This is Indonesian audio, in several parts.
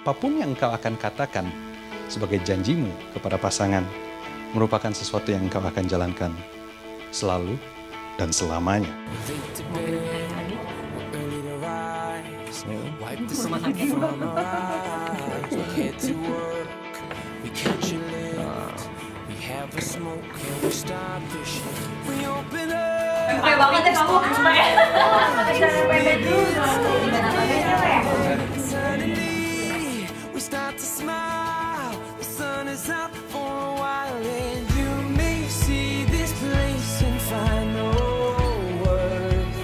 apa pun yang engkau akan katakan sebagai janjimu kepada pasangan merupakan sesuatu yang engkau akan jalankan selalu dan selamanya. Oke banget ya kamu. Smile. The sun is up for a while, and you may see this place and find no words.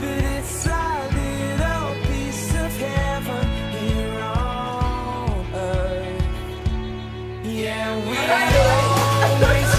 But it's a little piece of heaven here on earth. Yeah, we always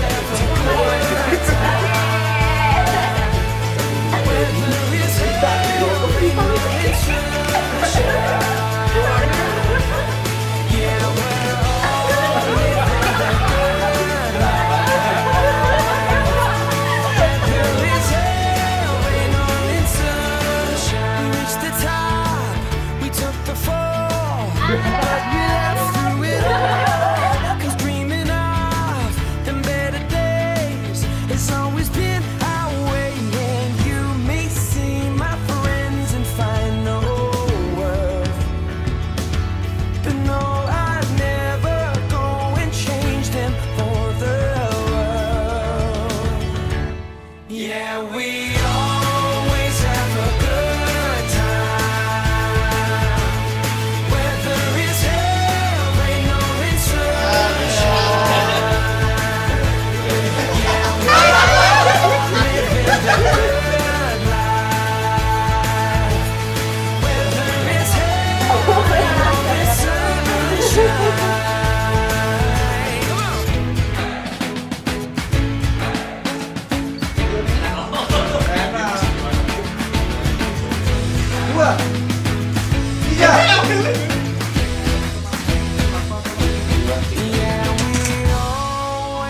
always been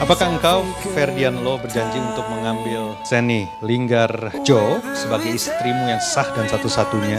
Apakah engkau, Ferdian Lo, berjanji untuk mengambil Seni Linggar Jo sebagai istrimu yang sah dan satu-satunya